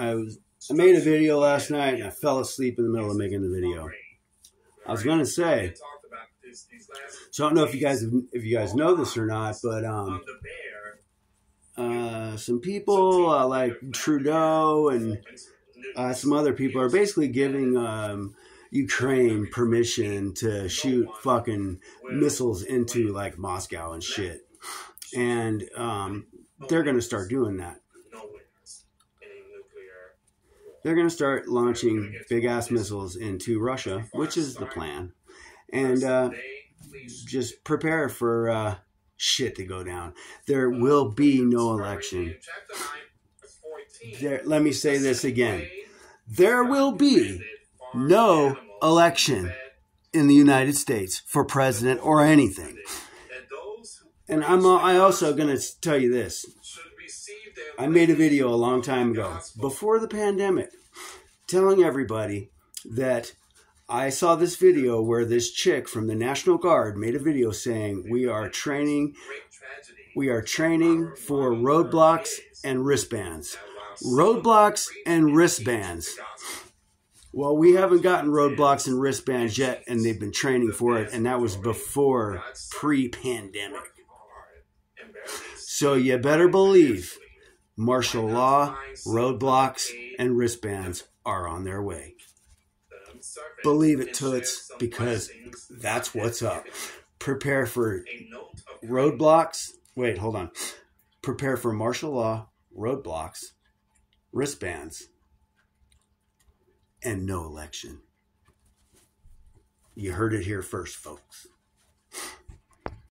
I was I made a video last night and I fell asleep in the middle of making the video. I was gonna say, so I don't know if you guys if you guys know this or not, but um, uh, some people uh, like Trudeau and uh, some other people are basically giving um, Ukraine permission to shoot fucking missiles into like Moscow and shit, and um, they're gonna start doing that they're going to start launching big ass missiles into Russia, which is the plan. And uh, just prepare for uh, shit to go down. There will be no election. There, let me say this again. There will be no election in the United States for president or anything. And I'm I also going to tell you this. I made a video a long time ago, before the pandemic, telling everybody that I saw this video where this chick from the National Guard made a video saying we are training we are training for roadblocks and wristbands. Roadblocks and wristbands. Well, we haven't gotten roadblocks and wristbands yet, and they've been training for it, and that was before pre pandemic. So you better believe martial law, roadblocks, and wristbands are on their way. Believe it, Toots, because that's what's up. Prepare for roadblocks. Wait, hold on. Prepare for martial law, roadblocks, wristbands, and no election. You heard it here first, folks.